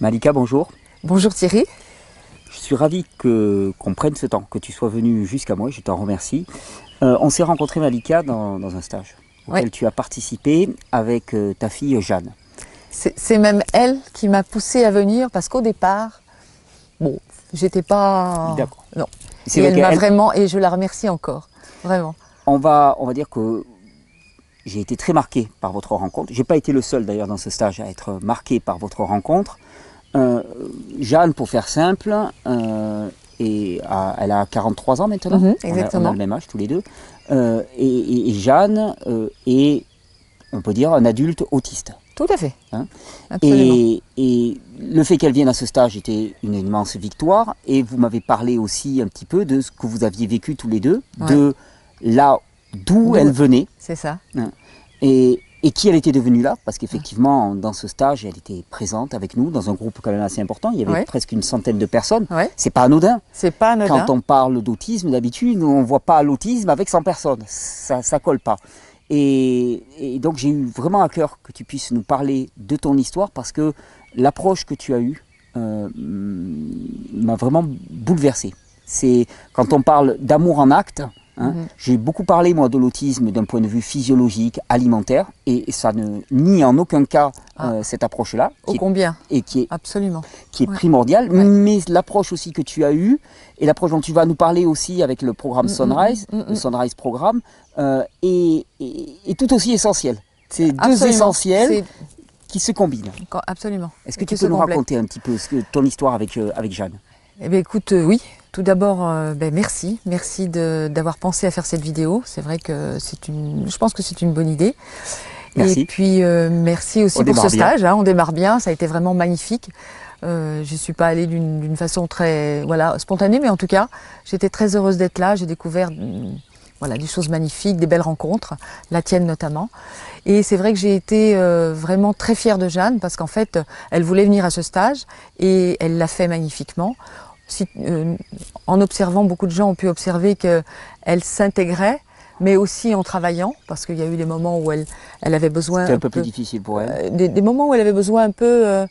Malika, bonjour. Bonjour Thierry. Je suis ravi que, qu'on prenne ce temps, que tu sois venu jusqu'à moi, je t'en remercie. Euh, on s'est rencontré Malika dans, dans un stage auquel tu as participé avec euh, ta fille Jeanne. C'est même elle qui m'a poussée à venir parce qu'au départ, bon, j'étais pas. D'accord. Non. Et elle m'a vraiment, et je la remercie encore, vraiment. on va, on va dire que j'ai été très marqué par votre rencontre. J'ai pas été le seul d'ailleurs dans ce stage à être marqué par votre rencontre. Euh, Jeanne, pour faire simple, euh, et a- elle a 43 ans maintenant. Mhm, On a- On a, exactement. le même âge tous les deux. Euh, et, Jeanne euh, est, on peut dire, un adulte autiste. Tout à fait. Hein Absolument. Et, et le fait qu'elle vienne à ce stage était une immense victoire. Et vous m'avez parlé aussi un petit peu de ce que vous aviez vécu tous les deux, Ouais. de là d'où D'où- elle venait C'est ça. et, et qui elle était devenue là? Parce qu'effectivement, dans ce stage, elle était présente avec nous dans un groupe quand même assez important. Il y avait Ouais. presque une centaine de personnes. Ouais. C'est pas anodin. C'est pas anodin. Quand on parle d'autisme, d'habitude, on voit pas l'autisme avec 100 personnes. Ça, ça colle pas. Et, et donc j'ai eu vraiment à cœur que tu puisses nous parler de ton histoire parce que l'approche que tu as eue euh, m'a vraiment bouleversé. C'est quand on parle d'amour en acte. Hein. J'ai beaucoup parlé moi de l'autisme d'un point de vue physiologique, alimentaire, et ça ne nie en aucun cas Ah. euh, cette approche-là, Ô qui est- combien? et qui est Absolument. qui est Ouais. primordial, Ouais. mais l'approche aussi que tu as eue et l'approche dont tu vas nous parler aussi avec le programme Mm, Sunrise, mm, mm, le mm. Sunrise Programme, euh, est, est- est tout aussi essentiel. C'est deux essentiels qui se combinent. Absolument. Est-ce que Et tu peux nous raconter un petit peu ce que- ton histoire avec, euh, avec Jeanne? Eh bien, écoute, oui. Tout d'abord, euh, ben, merci. Merci d'avoir pensé à faire cette vidéo. C'est vrai que c'est une, je pense que c'est une bonne idée. Merci. Et puis, euh, merci aussi On pour ce stage. hein. on démarre bien. Ça a été vraiment magnifique. Euh, je suis pas allée d'une d'une façon très voilà spontanée, mais en tout cas, j'étais très heureuse d'être là. J'ai découvert mm, voilà des choses magnifiques, des belles rencontres, la tienne notamment. Et c'est vrai que j'ai été euh, vraiment très fière de Jeanne parce qu'en fait, elle voulait venir à ce stage et elle l'a fait magnifiquement. Si- euh, en observant, beaucoup de gens ont pu observer qu'elle s'intégrait, mais aussi en travaillant, parce qu'il y a eu des moments où elle, elle avait besoin C'était un un peu plus difficile pour elle. euh, des, des moments où elle avait besoin un peu.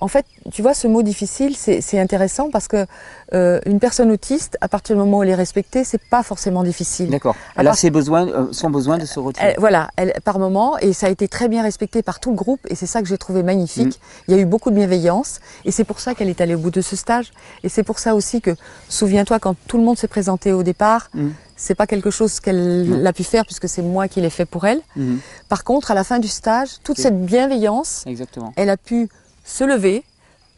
En fait, tu vois, ce mot difficile, c'est c'est intéressant parce que euh, une personne autiste, à partir du moment où elle est respectée, c'est pas forcément difficile. D'accord. Elle a part- ses besoins, euh, son besoin de se retirer. Elle- voilà, elle, par moment, et ça a été très bien respecté par tout le groupe, et c'est ça que j'ai trouvé magnifique. Il y a eu beaucoup de bienveillance, et c'est pour ça qu'elle est allée au bout de ce stage. Et c'est pour ça aussi que, souviens-toi, quand tout le monde s'est présenté au départ, Mm. c'est pas quelque chose qu'elle a pu faire puisque c'est moi qui l'ai fait pour elle. Mhm. Par contre, à la fin du stage, toute cette bienveillance, Exactement. elle a pu se lever,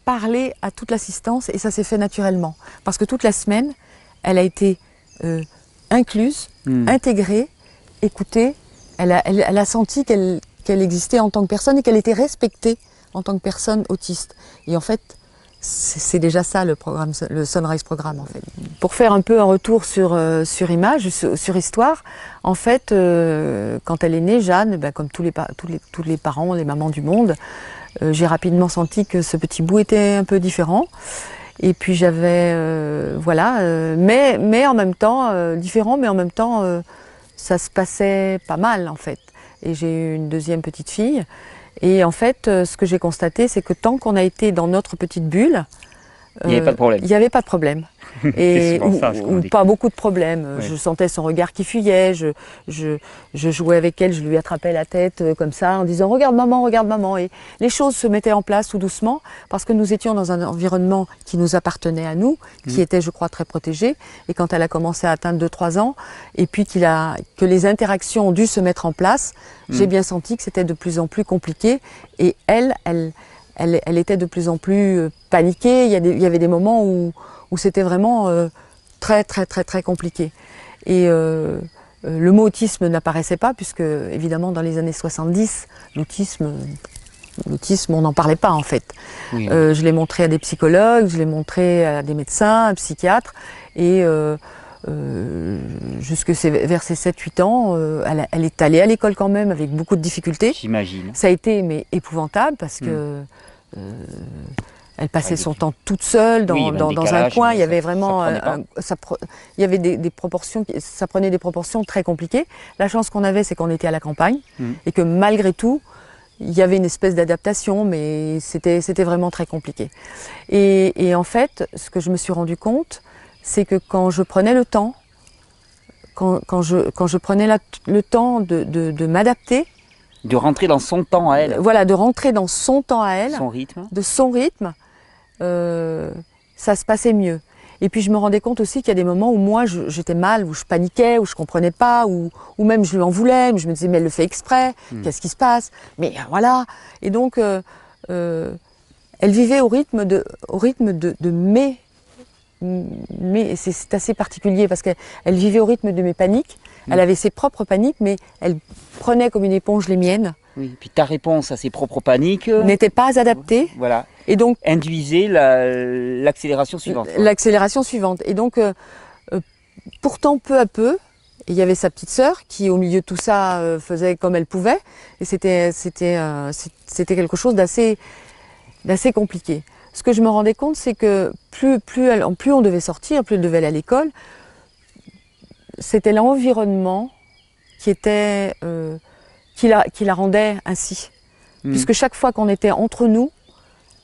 parler à toute l'assistance et ça s'est fait naturellement. Parce que toute la semaine, elle a été euh, incluse, Mhm. intégrée, écoutée. Elle a, elle, elle a senti qu'elle existait en tant que personne et qu'elle était respectée en tant que personne autiste. Et en fait, c'est déjà ça le programme, le Sunrise Programme en fait. Pour faire un peu un retour sur, euh, sur image, sur, sur histoire, en fait, euh, quand elle est née, Jeanne, ben, comme tous les, pa- tous, les, tous les parents, les mamans du monde, j'ai rapidement senti que ce petit bout était un peu différent. Et puis j'avais, euh, voilà, euh, mais, mais en même temps, euh, différent, mais en même temps, euh, ça se passait pas mal en fait. Et j'ai eu une deuxième petite fille. Et en fait, euh, ce que j'ai constaté, c'est que tant qu'on a été dans notre petite bulle, Il n'y avait euh, pas de problème. Il n'y avait pas de problème. Et, ou, ça, pas beaucoup de problèmes. Ouais. Je sentais son regard qui fuyait, je, je, je jouais avec elle, je lui attrapais la tête euh, comme ça en disant Regarde maman, regarde maman. Et les choses se mettaient en place tout doucement parce que nous étions dans un environnement qui nous appartenait à nous, qui Mhm. était, je crois, très protégé. Et quand elle a commencé à atteindre 2-3 ans, et puis qu'il a, que les interactions ont dû se mettre en place, j'ai Mhm. bien senti que c'était de plus en plus compliqué. Et elle, elle, elle, elle était de plus en plus euh, paniquée. Il y, a des- il y avait des moments où, où c'était vraiment euh, très, très, très, très compliqué. Et euh, le mot autisme n'apparaissait pas, puisque évidemment, dans les années 70, l'autisme, l'autisme, on n'en parlait pas en fait. Oui, Euh, je l'ai montré à des psychologues, je l'ai montré à des médecins, à des psychiatres, et jusque ses- vers ses 7-8 ans, euh, elle, est allée à l'école quand même avec beaucoup de difficultés. J'imagine. Ça a été mais épouvantable parce que euh, elle passait son temps toute seule dans, Oui, un dans- dans un décalage, coin. Il y avait vraiment, un- ça pre- il y avait des, des proportions, ça prenait des proportions très compliquées. La chance qu'on avait, c'est qu'on était à la campagne Mhm. et que malgré tout, il y avait une espèce d'adaptation, mais c'était c'était vraiment très compliqué. Et, et en fait, ce que je me suis rendu compte, c'est que quand je prenais le temps, quand, quand je quand je prenais la- le temps de, de, de m'adapter, De rentrer dans son temps à elle, voilà, de rentrer dans son temps à elle, son rythme. de son rythme, euh, ça se passait mieux. Et puis je me rendais compte aussi qu'il y a des moments où moi j'étais mal, où je paniquais, où je comprenais pas, où, où même je lui en voulais, mais je me disais mais elle le fait exprès, qu'est-ce qui se passe? Mais euh, voilà. Et donc euh, euh, elle vivait au rythme de, au rythme de, de mes, mais c'est assez particulier parce qu'elle elle vivait au rythme de mes paniques. Elle avait ses propres paniques, mais elle prenait comme une éponge les miennes, Oui. Puis ta réponse à ses propres paniques, euh, n'était pas adaptée, voilà, et donc induisait la- l'accélération suivante. quoi. l'accélération suivante. Et donc, euh, euh, pourtant, peu à peu, il y avait sa petite sœur qui, au milieu de tout ça, euh, faisait comme elle pouvait. Et c'était, c'était, euh, c'est- c'était quelque chose d'assez, d'assez compliqué. Ce que je me rendais compte, c'est que plus, plus, elle- plus on devait sortir, plus elle devait aller à l'école, c'était l'environnement qui était, euh, qui la, qui la rendait ainsi. Hmm. Puisque chaque fois qu'on était entre nous,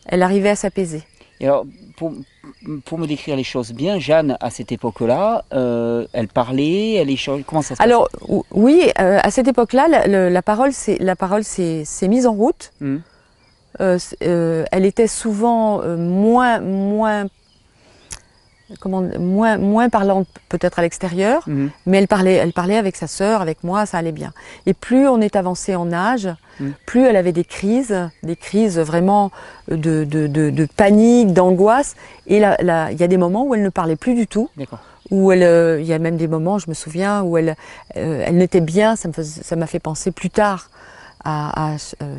elle arrivait à s'apaiser. Et alors, pour, pour me décrire les choses bien, Jeanne, à cette époque-là, euh, elle parlait, elle échangeait. Comment ça se Alors ou- oui, euh, à cette époque-là, la, la parole s'est mise en route. Mhm. Euh, euh, elle était souvent euh, moins moins comment moins moins parlante peut-être à l'extérieur, Mhm. mais elle parlait elle parlait avec sa sœur, avec moi, ça allait bien. Et plus on est avancé en âge, Mhm. plus elle avait des crises, des crises vraiment de de, de, de panique, d'angoisse. Et il y a des moments où elle ne parlait plus du tout où elle, euh, il y a même des moments, je me souviens, où elle, euh, elle n'était bien. Ça me faisait- ça m'a fait penser plus tard à, à euh,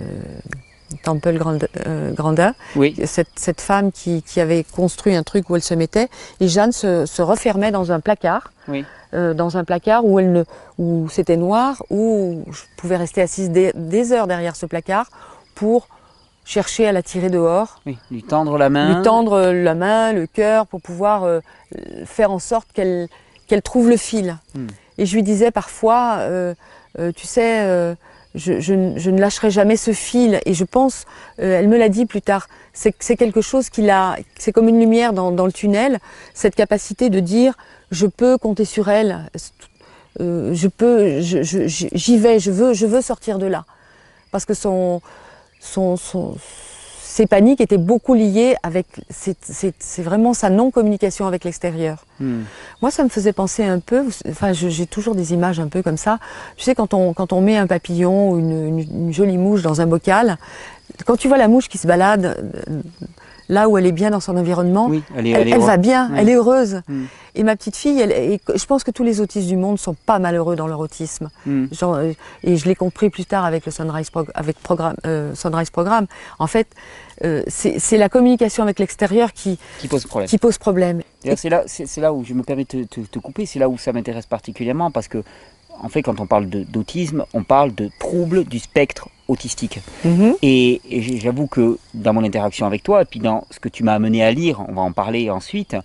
Temple Grand- euh, Grandin, Oui. cette, cette femme qui, qui avait construit un truc où elle se mettait, et Jeanne se, se refermait dans un placard, Oui. euh, dans un placard où elle ne, où c'était noir, où je pouvais rester assise des, des heures derrière ce placard pour chercher à la tirer dehors Oui. Lui tendre la main. lui tendre la main, le cœur, pour pouvoir euh, faire en sorte qu'elle qu'elle trouve le fil. Hmm. Et je lui disais parfois, euh, euh, tu sais, euh, je, ne- lâcherai jamais ce fil. Et je pense, euh, elle me l'a dit plus tard, c'est que c'est quelque chose qui l'a, c'est comme une lumière dans, le tunnel, cette capacité de dire, je peux compter sur elle, euh, je peux, j'y vais, je veux, je veux sortir de là, parce que son, son, son, ses paniques étaient beaucoup liées avec, c'est vraiment sa non-communication avec l'extérieur. Hmm. Moi, ça me faisait penser un peu, enfin, j'ai toujours des images un peu comme ça. Tu sais, quand on, quand on met un papillon ou une, une- une jolie mouche dans un bocal, quand tu vois la mouche qui se balade euh, là où elle est bien dans son environnement, Oui. Elle, est, elle, elle est elle heureuse. va bien, Oui. elle est heureuse. Mm. Et ma petite fille, elle, et je pense que tous les autistes du monde sont pas malheureux dans leur autisme. Genre, euh, et je l'ai compris plus tard avec le Sunrise, avec programme, euh, Sunrise Programme. En fait, euh, c'est la communication avec l'extérieur qui, Qui pose problème. qui pose problème. D'ailleurs, C'est là, où je me permets de te, te- te couper, c'est là où ça m'intéresse particulièrement parce que, en fait, quand on parle d'autisme, on parle de troubles du spectre autistique. Mhm. Et, et j'avoue que dans mon interaction avec toi, et puis dans ce que tu m'as amené à lire, on va en parler ensuite,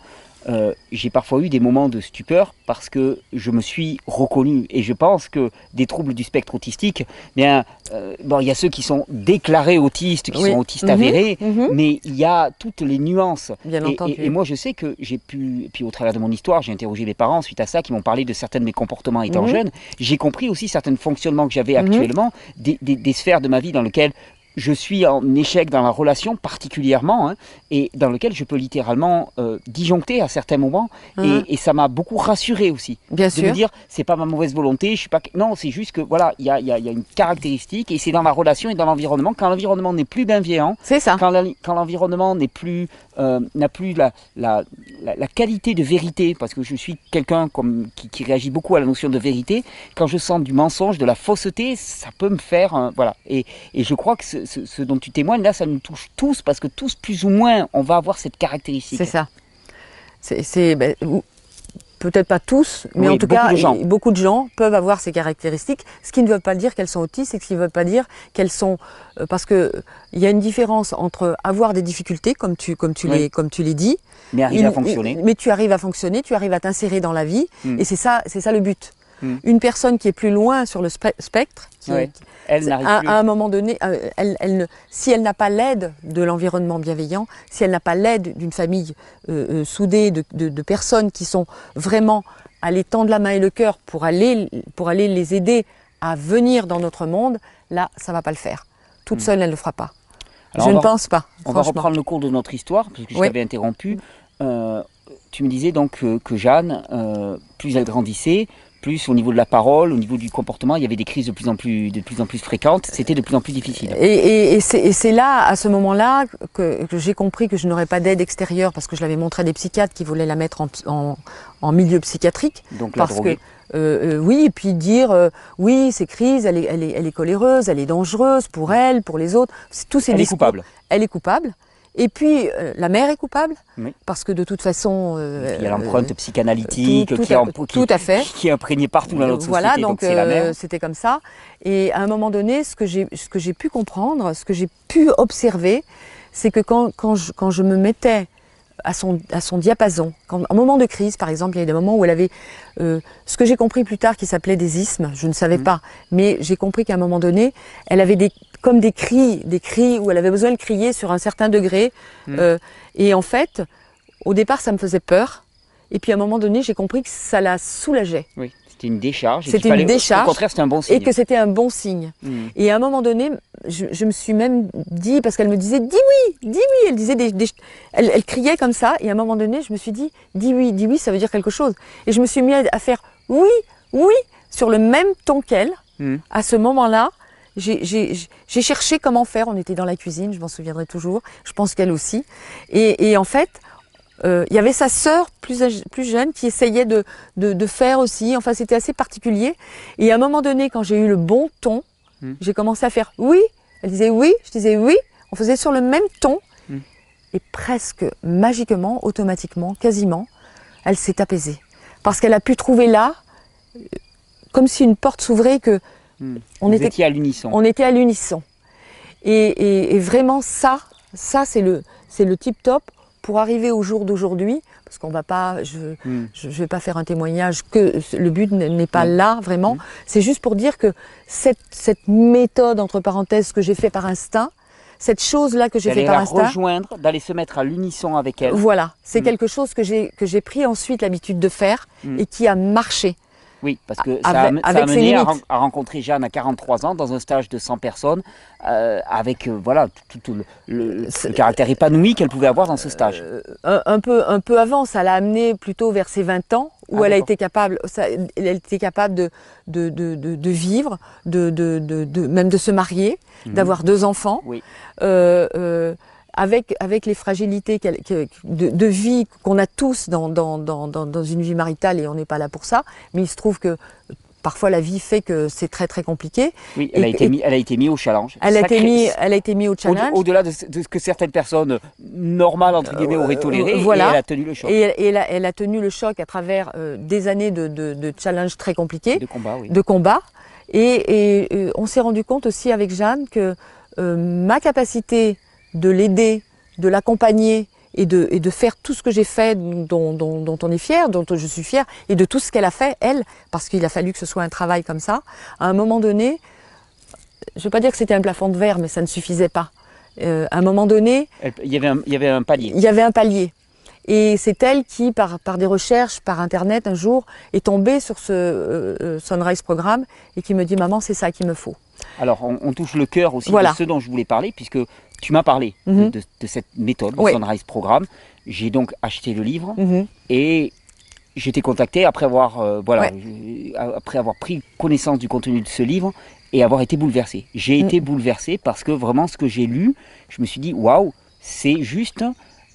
euh, j'ai parfois eu des moments de stupeur parce que je me suis reconnu. Et je pense que des troubles du spectre autistique, bien, euh, bon, il y a ceux qui sont déclarés autistes, qui Oui. sont autistes Mhm. avérés, Mhm. mais il y a toutes les nuances. Bien Et- entendu. Et, et moi, je sais que j'ai pu, puis au travers de mon histoire, j'ai interrogé mes parents suite à ça, qui m'ont parlé de certains de mes comportements étant Mhm. jeune. J'ai compris aussi certains fonctionnements que j'avais Mhm. actuellement, des, des- des sphères de ma vie dans lesquelles je suis en échec dans la relation particulièrement, hein, et dans lequel je peux littéralement euh, disjoncter à certains moments. Et, et ça m'a beaucoup rassuré aussi Bien de sûr. me dire c'est pas ma mauvaise volonté, je suis pas non, c'est juste que voilà, il y a, y a- y a une caractéristique et c'est dans la relation et dans l'environnement. Quand l'environnement n'est plus bienveillant, C'est ça. quand l'environnement n'est plus euh, n'a plus la, la, la, qualité de vérité, parce que je suis quelqu'un qui, qui réagit beaucoup à la notion de vérité, quand je sens du mensonge, de la fausseté, ça peut me faire voilà. Et, et je crois que ce, ce- dont tu témoignes là, ça nous touche tous parce que tous plus ou moins, on va avoir cette caractéristique. C'est ça. C'est, ben, peut-être pas tous, mais Oui, en tout beaucoup cas, de gens. il- beaucoup de gens peuvent avoir ces caractéristiques. Ce qui ne veut pas dire qu'elles sont autistes, et ce qui ne veut pas dire qu'elles sont, euh, parce que euh, il y a une différence entre avoir des difficultés, comme tu, comme tu Oui. l'es, comme tu l'es dit, Mais arriver une- à fonctionner. mais tu arrives à fonctionner, tu arrives à t'insérer dans la vie, Mm. et c'est ça, c'est ça le but. Mm. une personne qui est plus loin sur le spectre, elle à, à, un moment donné, euh, elle, elle ne, si elle n'a pas l'aide de l'environnement bienveillant, si elle n'a pas l'aide d'une famille euh, euh, soudée de, de, de, personnes qui sont vraiment allées tendre la main et le cœur pour aller, pour aller les aider à venir dans notre monde, là, ça va pas le faire. Toute mm. seule, elle ne le fera pas. je ne pense pas. On va reprendre le cours de notre histoire, parce que je t'avais interrompu. Euh, tu me disais donc que, Jeanne, euh, plus elle grandissait, plus au niveau de la parole, au niveau du comportement, il y avait des crises de plus en plus, de plus, en plus fréquentes, c'était de plus en plus difficile. Et, c'est là, à ce moment-là, que, j'ai compris que je n'aurais pas d'aide extérieure parce que je l'avais montré à des psychiatres qui voulaient la mettre en, milieu psychiatrique. Donc parce que euh, euh, oui, et puis dire euh, oui, ces crises, elle est, elle, est, elle est coléreuse, elle est dangereuse pour elle, pour les autres. Tous ces elle est coupable. Elle est coupable. Et puis, euh, la mère est coupable, parce que de toute façon... Euh, il y a l'empreinte euh, psychanalytique tout, qui, est, à fait. qui est imprégnée partout dans notre voilà, société. Voilà, donc c'était comme ça. Et à un moment donné, ce que j'ai pu comprendre, ce que j'ai pu observer, c'est que quand, quand, je, quand je me mettais à son, à son diapason. Quand, en moment de crise, par exemple, il y a des moments où elle avait euh, ce que j'ai compris plus tard qui s'appelait des ismes, je ne savais mmh. pas, mais j'ai compris qu'à un moment donné, elle avait des, comme des cris, des cris où elle avait besoin de crier sur un certain degré. Mmh. Euh, et en fait, au départ, ça me faisait peur. Et puis à un moment donné, j'ai compris que ça la soulageait. Oui. C'était une décharge. C'était une décharge. Au contraire, c'était un bon signe. Et que c'était un bon signe. Hmm. Et à un moment donné, je, me suis même dit, parce qu'elle me disait, dis oui, dis oui. Elle disait des, elle, criait comme ça. Et à un moment donné, je me suis dit, dis oui, dis oui, ça veut dire quelque chose. Et je me suis mis à, faire oui, oui, sur le même ton qu'elle. Hmm. À ce moment-là, j'ai cherché comment faire. On était dans la cuisine, je m'en souviendrai toujours. Je pense qu'elle aussi. Et, et en fait, euh, il y avait sa sœur plus, plus jeune qui essayait de, de, de faire aussi. Enfin, c'était assez particulier. Et à un moment donné, quand j'ai eu le bon ton, hmm. j'ai commencé à faire oui. Elle disait oui, je disais oui. On faisait sur le même ton. Hmm. Et presque magiquement, automatiquement, quasiment, elle s'est apaisée. Parce qu'elle a pu trouver là, comme si une porte s'ouvrait, que hmm. on était à l'unisson. On était à l'unisson. Et, et, et, vraiment ça, ça c'est le, c'est le tip top pour arriver au jour d'aujourd'hui, parce qu'on va pas, je, ne hmm. vais pas faire un témoignage que le but n'est pas hmm. là vraiment. Hmm. C'est juste pour dire que cette, cette méthode entre parenthèses que j'ai fait par instinct, cette chose-là que j'ai fait par instinct, rejoindre, d'aller se mettre à l'unisson avec elle. Voilà, c'est quelque chose que j'ai que j'ai pris ensuite l'habitude de faire et qui a marché. Oui, parce que ça, a, mené à, rencontrer Jeanne à 43 ans dans un stage de 100 personnes, euh, avec euh, voilà tout, le, caractère épanoui qu'elle pouvait avoir dans ce stage. Euh, un, peu, un peu avant, ça l'a amené plutôt vers ses 20 ans, où ah, elle a été capable, ça, elle était capable de, de, de, de vivre, de, de, même de se marier, mhm. d'avoir deux enfants. Oui avec, avec les fragilités de, de, vie qu'on a tous dans, dans, dans, dans, une vie maritale et on n'est pas là pour ça, mais il se trouve que parfois la vie fait que c'est très très compliqué. Oui, elle, a été mis, elle a été mise au challenge. Elle a, été mis, elle a été mise au challenge. Au-delà de, ce que certaines personnes normales, entre guillemets, auraient toléré, voilà. et elle a tenu le choc. Et elle, a, elle a, tenu le choc à travers euh, des années de, de, de challenge très compliqués. De combat, oui. De combat. Et, et euh, on s'est rendu compte aussi avec Jeanne que euh, ma capacité de l'aider, de l'accompagner et de, et de faire tout ce que j'ai fait dont, dont, on est fier, dont je suis fière, et de tout ce qu'elle a fait, elle, parce qu'il a fallu que ce soit un travail comme ça. À un moment donné, je ne veux pas dire que c'était un plafond de verre, mais ça ne suffisait pas. Euh, à un moment donné... Il y, avait un, il y avait un palier. Il y avait un palier. Et c'est elle qui, par, par, des recherches, par Internet, un jour, est tombée sur ce euh, euh, Sunrise Programme et qui me dit, maman, c'est ça qu'il me faut. Alors, on, touche le cœur aussi de ce dont je voulais parler, puisque tu m'as parlé de, mhm. cette méthode, le Sunrise Programme. J'ai donc acheté le livre mhm. et j'ai été contacté après avoir, euh, voilà, après avoir pris connaissance du contenu de ce livre et avoir été bouleversé. J'ai mhm. été bouleversé parce que vraiment ce que j'ai lu, je me suis dit waouh, c'est juste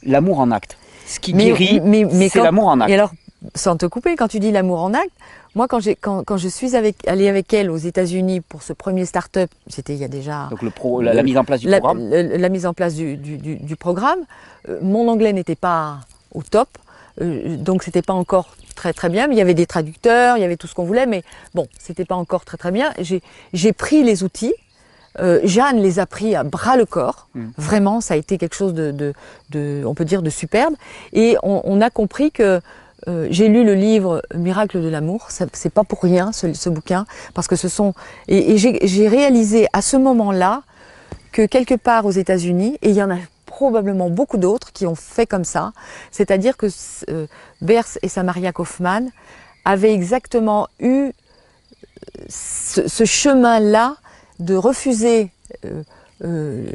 l'amour en acte. Ce qui guérit, c'est l'amour en acte. Et alors, sans te couper, quand tu dis l'amour en acte, moi, quand, quand, quand, je suis avec, allée avec elle aux États-Unis pour ce premier start-up, c'était il y a déjà. Donc le pro, la, mise en place du programme la, mise en place du, du, du, programme. Euh, mon anglais n'était pas au top, euh, donc c'était pas encore très très bien. Mais il y avait des traducteurs, il y avait tout ce qu'on voulait, mais bon, c'était pas encore très très bien. J'ai pris les outils. Euh, Jeanne les a pris à bras le corps. Mmh. Vraiment, ça a été quelque chose de, de, de, on peut dire, de superbe. Et on, on a compris que euh, j'ai lu le livre Miracle de l'amour. C'est pas pour rien ce, ce bouquin, parce que ce sont et, et j'ai réalisé à ce moment-là que quelque part aux États-Unis, et il y en a probablement beaucoup d'autres qui ont fait comme ça, c'est-à-dire que euh, Bers et Samaria Kaufmann avaient exactement eu ce, ce chemin-là de refuser, euh, euh,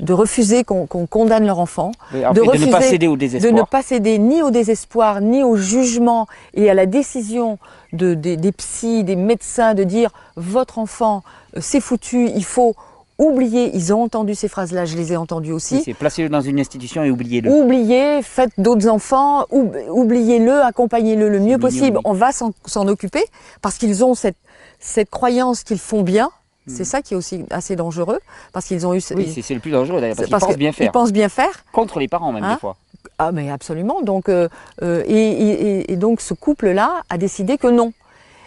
de refuser qu'on qu'on condamne leur enfant, Oui, de fait, de ne pas refuser- céder au de ne désespoir. pas céder ni au désespoir, ni au jugement et à la décision de, des- des psys, des médecins de dire votre enfant, euh, c'est foutu, il faut oublier. Ils ont entendu ces phrases-là, je les ai entendues aussi. Oui, c'est placez-le dans une institution et oubliez-le. Oubliez, faites d'autres enfants, oub- oubliez-le, accompagnez-le le mieux mignon, possible. oui. On va s'en s'en occuper parce qu'ils ont cette, cette croyance qu'ils font bien. C'est ça qui est aussi assez dangereux parce qu'ils ont eu. Hmm. Oui, c'est c'est le plus dangereux d'ailleurs, parce parce qu'ils pensent bien Ils faire. pensent bien faire. Contre les parents même Hein des fois. Ah mais absolument. Donc euh, euh, et, et- et donc ce couple-là a décidé que non.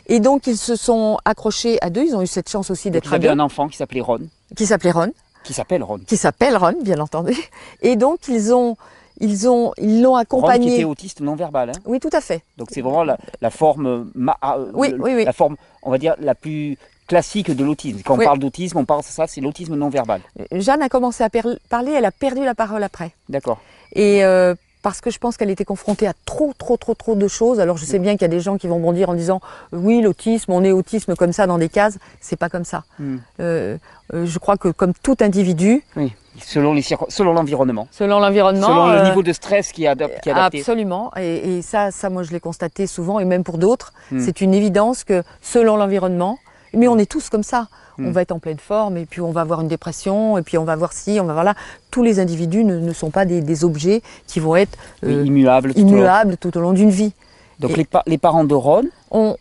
Et donc ils se sont accrochés à deux. Ils ont eu cette chance aussi d'être ils à avaient deux, un enfant qui s'appelait Ron, qui s'appelait Ron, qui s'appelle Ron. qui s'appelle Ron, bien entendu. Et donc ils ont ils ont ils l'ont Ron qui accompagné. était autiste non verbal. hein. Oui, tout à fait. Donc c'est vraiment la, la forme, ma- ah, euh, Oui, le- oui, oui. la forme, on va dire la plus classique de l'autisme. Quand on parle d'autisme, on parle de ça, c'est l'autisme non verbal. Jeanne a commencé à parler, elle a perdu la parole après. D'accord. Et euh, parce que je pense qu'elle était confrontée à trop, trop, trop, trop de choses. Alors je sais bien qu'il y a des gens qui vont bondir en disant oui, l'autisme, on est autisme comme ça dans des cases. C'est pas comme ça. Hmm. Euh, euh, je crois que comme tout individu, Oui. Selon les selon l'environnement, selon l'environnement, selon le euh, niveau de stress qui est, qui est adapté. Absolument. Et, et ça, ça, moi, je l'ai constaté souvent, et même pour d'autres. Hmm. C'est une évidence que selon l'environnement, mais on est tous comme ça. On Hmm. va être en pleine forme, et puis on va avoir une dépression, et puis on va voir si, on va voir là. Tous les individus ne, ne sont pas des, des objets qui vont être Oui, euh, tout immuables tout au long d'une vie. Donc les, pa- les parents de Ron On,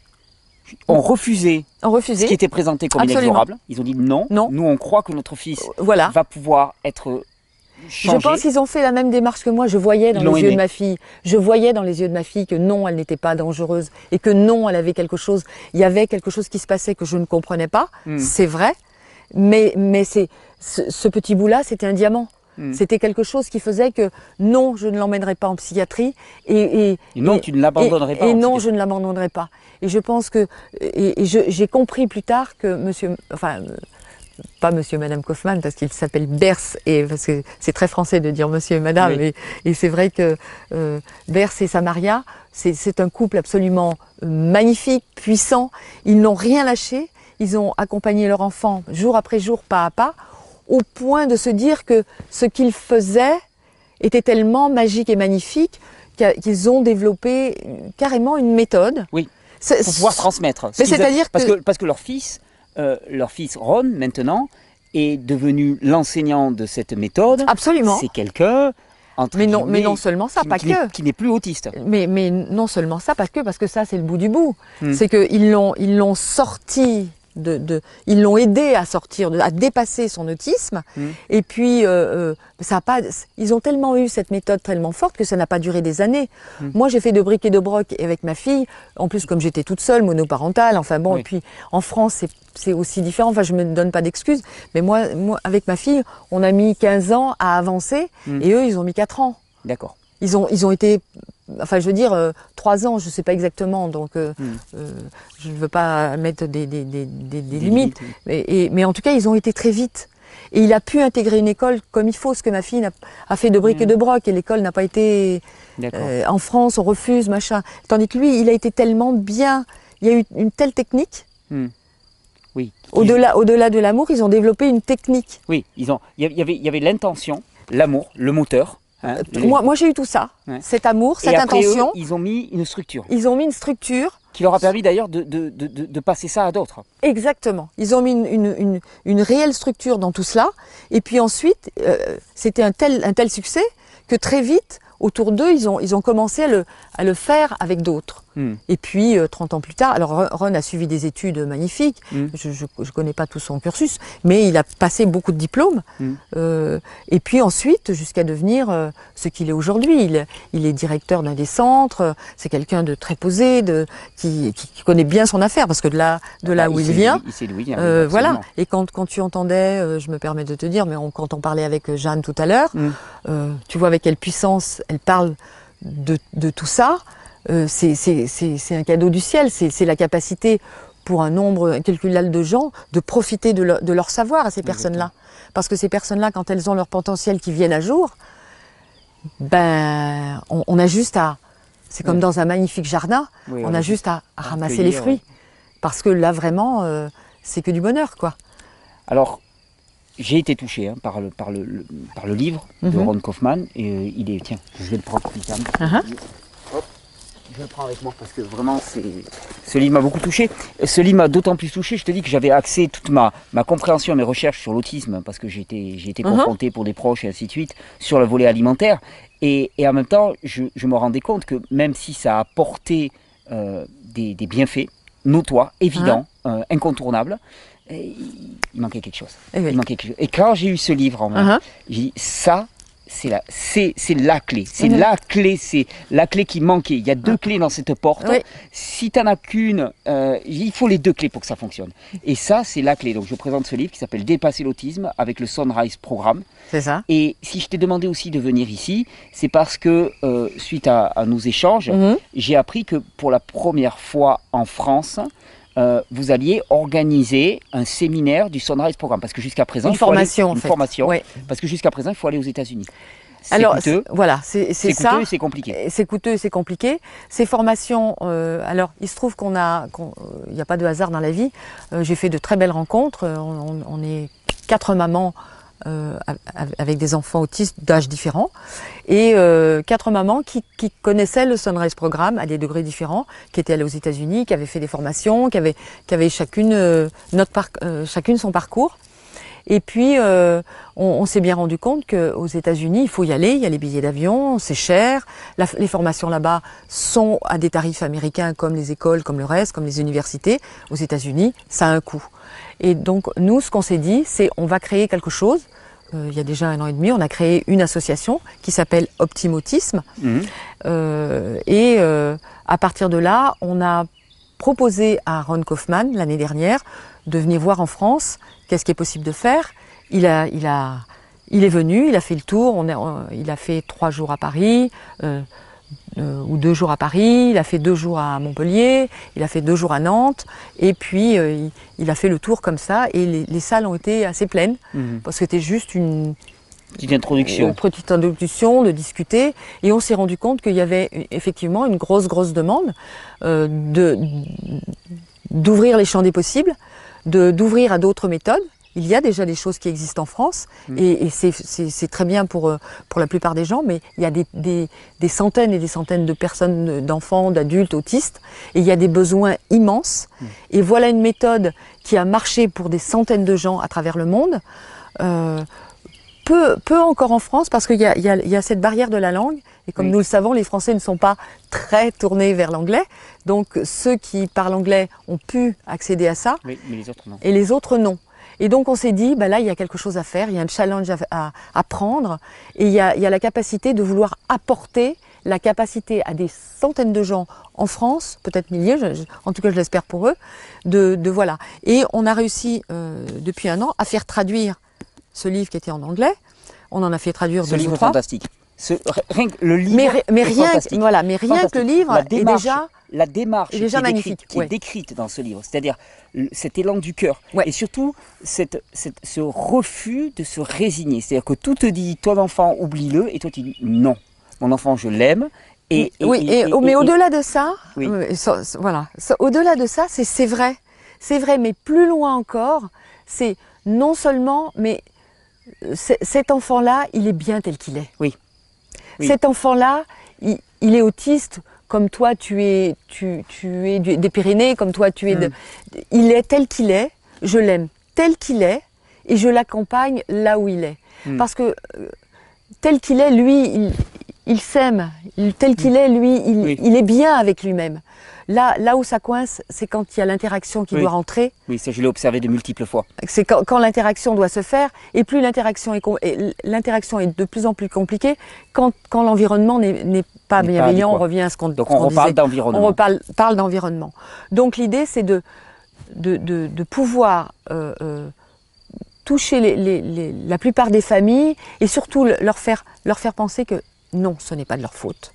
ont refusé ce qui était présenté comme Absolument. inexorable. Ils ont dit non, Non. nous on croit que notre fils Voilà. va pouvoir être Je pense qu'ils ont fait la même démarche que moi. Je voyais dans Ils les yeux aimé. de ma fille, je voyais dans les yeux de ma fille que non, elle n'était pas dangereuse et que non, elle avait quelque chose. Il y avait quelque chose qui se passait que je ne comprenais pas. Hmm. C'est vrai, mais mais c'est ce, ce petit bout là, c'était un diamant. Hmm. C'était quelque chose qui faisait que non, je ne l'emmènerai pas en psychiatrie et, et, Et non, et- tu ne l'abandonnerais pas. Et non, je ne l'abandonnerai pas. Et je pense que et, j'ai compris plus tard que Monsieur, enfin pas Monsieur et Madame Kaufmann parce qu'il s'appelle Bers et parce que c'est très français de dire Monsieur et Madame Oui. et, et c'est vrai que euh, Bers et Samaria c'est un couple absolument euh, magnifique, puissant. Ils n'ont rien lâché. Ils ont accompagné leur enfant jour après jour, pas à pas, au point de se dire que ce qu'ils faisaient était tellement magique et magnifique qu'ils ont développé carrément une méthode. Oui. Pour pouvoir transmettre. Ce Mais c'est-à-dire parce que parce que leur fils, euh, leur fils Ron maintenant est devenu l'enseignant de cette méthode. Absolument. C'est quelqu'un entre Mais non, mais non seulement ça, qui- pas qui que. qui n'est plus autiste. Mais, mais non seulement ça, pas que, parce que ça, c'est le bout du bout. Hmm. C'est qu'ils l'ont, ils l'ont sorti de, de- ils l'ont aidé à sortir, à dépasser son autisme. Hmm. Et puis, euh, euh, ça a pas, ils ont tellement eu cette méthode tellement forte que ça n'a pas duré des années. Hmm. Moi, j'ai fait de briques et de broc avec ma fille. En plus, comme j'étais toute seule, monoparentale. Enfin bon, Oui. et puis en France, c'est, aussi différent. Enfin, je me donne pas d'excuses. Mais moi, moi, avec ma fille, on a mis 15 ans à avancer, Hmm. et eux, ils ont mis 4 ans. D'accord. Ils ont, ils ont été, enfin, je veux dire, euh, trois ans, je sais pas exactement, donc euh, Hmm. euh, je ne veux pas mettre des, des, des, des- limites. oui. Mais, et- mais en tout cas, ils ont été très vite. Et il a pu intégrer une école comme il faut, ce que ma fille a fait de briques Hmm. et de broc. Et l'école n'a pas été euh, en France, on refuse, machin. Tandis que lui, il a été tellement bien. Il y a eu une telle technique. Hmm. Oui. Au-delà, au-delà de l'amour, ils ont développé une technique. Oui, ils ont. Il y avait, il y avait l'intention, l'amour, le moteur. Hein, les- Moi, moi j'ai eu tout ça. Ouais. Cet amour, et cette eux, intention. ils ont mis une structure Ils ont mis une structure qui leur a permis d'ailleurs de, de, de, de- de passer ça à d'autres. Exactement. Ils ont mis une, une, une, une réelle structure dans tout cela. Et puis ensuite, euh, c'était un tel, un tel succès que très vite, autour d'eux, ils ont, ils ont commencé à le, à le faire avec d'autres. Hmm. Et puis, euh, 30 ans plus tard, alors Ron- a suivi des études magnifiques. Mm. Je ne connais pas tout son cursus, mais il a passé beaucoup de diplômes. Mm. Euh, et puis ensuite, jusqu'à devenir euh, ce qu'il est aujourd'hui. Il, il est directeur d'un des centres. C'est quelqu'un de très posé, de, qui, qui, qui connaît bien son affaire, parce que de là, de là Ah, où il sait vient, Il sait d'où il vient, euh, voilà. Et quand, quand tu entendais, euh, je me permets de te dire, mais on- quand on parlait avec euh, Jeanne tout à l'heure, Mm. euh, tu vois avec quelle puissance elle parle de, de tout ça. Euh, c'est- un cadeau du ciel, c'est la capacité pour un nombre incalculable de gens de profiter de leur, de leur savoir à ces personnes-là. Parce que ces personnes-là, quand elles ont leur potentiel qui viennent à jour, ben, on, on a juste à, c'est comme Oui. dans un magnifique jardin, Oui, on a juste à, ramasser les fruits. Parce que là, vraiment, euh, c'est que du bonheur, quoi. Alors, j'ai été touché hein, par, le, par, le, le- par le livre de Mhm. Ron Kaufman. Et euh, il est. Tiens, je vais le prendre. Christiane. Uh-huh. Je le prends avec moi parce que vraiment, c'est, ce livre m'a beaucoup touché. Ce livre m'a d'autant plus touché, je te dis que j'avais axé toute ma, ma compréhension, mes recherches sur l'autisme, parce que j'ai été, été Mhm. confronté pour des proches et ainsi de suite, sur le volet alimentaire. Et, et en même temps, je, je me rendais compte que même si ça a apporté euh, des, des bienfaits notoires, évidents, euh, incontournables, eh, il manquait quelque chose. Eh oui. Il manquait quelque chose. Et quand j'ai eu ce livre en main, Uh-huh. j'ai dit ça, c'est la, c'est, c'est la clé. C'est Mhm. la clé, c'est la clé qui manquait. Il y a deux clés dans cette porte. Oui. Si tu n'en as qu'une, euh, il faut les deux clés pour que ça fonctionne. Et ça, c'est la clé. Donc je présente ce livre qui s'appelle Dépasser l'autisme avec le Sunrise Programme. C'est ça. Et si je t'ai demandé aussi de venir ici, c'est parce que euh, suite à, à nos échanges, Mhm. j'ai appris que pour la première fois en France, euh, vous alliez organiser un séminaire du Sunrise Programme. Parce que jusqu'à présent, Une il faut aller- formation, en une fait. formation. Ouais. Parce que jusqu'à présent, il faut aller aux États-Unis. C'est Alors, coûteux, voilà, c'est c'est coûteux et c'est compliqué. Et C'est coûteux c'est compliqué. Ces formations, euh, alors il se trouve qu'on a, euh, il n'y a pas de hasard dans la vie. Euh, J'ai fait de très belles rencontres. Euh, On, on- on est quatre mamans euh, av- avec des enfants autistes d'âge différents et euh, quatre mamans qui, qui connaissaient le Sunrise Programme à des degrés différents, qui étaient allées aux États-Unis, qui avaient fait des formations, qui avaient, qui avaient chacune euh, notre par- euh, chacune son parcours. Et puis, euh, on, on s'est bien rendu compte qu'aux États-Unis, il faut y aller. Il y a les billets d'avion, c'est cher. Les formations là-bas sont à des tarifs américains comme les écoles, comme le reste, comme les universités. Aux États-Unis, ça a un coût. Et donc, nous, ce qu'on s'est dit, c'est on va créer quelque chose. Euh, il y a déjà un an et demi, on a créé une association qui s'appelle Optimotisme. Mhm. Euh, et euh, à partir de là, on a proposé à Ron Kaufman l'année dernière de venir voir en France qu'est-ce qui est possible de faire. Il a, il a, il est venu, il a fait le tour. On a, on- il a fait trois jours à Paris. Euh, ou deux jours à Paris, il a fait deux jours à Montpellier, il a fait deux jours à Nantes, et puis euh, il, il a fait le tour comme ça, et les, les salles ont été assez pleines, Mhm. parce que c'était juste une, Petite introduction. une petite introduction, de discuter, et on s'est rendu compte qu'il y avait euh, effectivement une grosse, grosse demande euh, de d'ouvrir les champs des possibles, de d'ouvrir à d'autres méthodes. Il y a déjà des choses qui existent en France, Mm. et, et c'est- très bien pour, euh, pour la plupart des gens, mais il y a des, des, des centaines et des centaines de personnes, euh, d'enfants, d'adultes autistes, et il y a des besoins immenses. Et voilà une méthode qui a marché pour des centaines de gens à travers le monde. Euh, peu, peu encore en France parce qu'il y a, y, y cette barrière de la langue. Et comme Oui. nous le savons, les Français ne sont pas très tournés vers l'anglais. Donc ceux qui parlent anglais ont pu accéder à ça Oui, mais les autres non. et les autres non. Et donc on s'est dit, bah là il y a quelque chose à faire, il y a un challenge à, à, à prendre et il y, a, il y a la capacité de vouloir apporter la capacité à des centaines de gens en France, peut-être milliers, je- je- en tout cas je l'espère pour eux, de, de voilà. Et on a réussi euh, depuis un an à faire traduire ce livre qui était en anglais. On en a fait traduire Ce deux ou livre est trois. fantastique. Ce- rien que le livre Mais, ri- mais est rien, que, voilà, mais rien que le livre La est démarche, déjà la démarche est déjà qui, est magnifique, décrite, qui ouais. est décrite dans ce livre, c'est-à-dire cet élan du cœur Ouais. et surtout cette, cette- ce refus de se résigner. C'est-à-dire que tout te dit ton enfant oublie-le et toi tu dis non, mon enfant je l'aime. Et, et- oui, et, mais au-delà de ça, Oui. euh, ça- ça- voilà, au-delà de ça, c'est c'est vrai, c'est vrai, mais plus loin encore, c'est non seulement, mais euh, cet enfant-là, il est bien tel qu'il est. Oui. Oui. Cet enfant-là, il, il est autiste, comme toi, tu es, tu, tu es des Pyrénées, comme toi, tu es de, Mm. il est tel qu'il est. Je l'aime tel qu'il est, et je l'accompagne là où il est, Mm. parce que euh, tel qu'il est, lui, il, il s'aime. Tel qu'il est, lui, il, Oui. il est bien avec lui-même. Là, là où ça coince, c'est quand il y a l'interaction qui Oui. doit rentrer. Oui, ça je l'ai observé de multiples fois. C'est quand, quand l'interaction doit se faire. Et plus l'interaction est, l'interaction de plus en plus compliquée quand, quand l'environnement n'est n'est pas bienveillant. on revient à ce qu'on Donc on qu'on reparle d'environnement. On reparle parle d'environnement. Donc l'idée, c'est de, de, de, de pouvoir euh, euh, toucher les, les- les- la plupart des familles et surtout le- leur faire, leur faire penser que non, ce n'est pas de leur faute.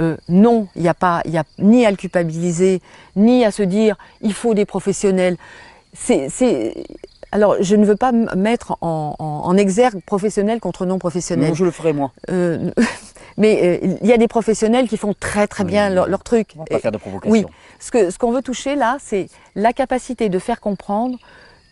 Euh, non, il n'y a pas, il y a ni à le culpabiliser, ni à se dire il faut des professionnels. C'est, alors je ne veux pas mettre en, en- en exergue professionnel contre non professionnel. Non, je le ferai moi. Euh, mais euh, il y a des professionnels qui font très très bien Oui. leur, leur truc. On va pas faire de provocation. oui, ce que ce qu'on veut toucher là, c'est la capacité de faire comprendre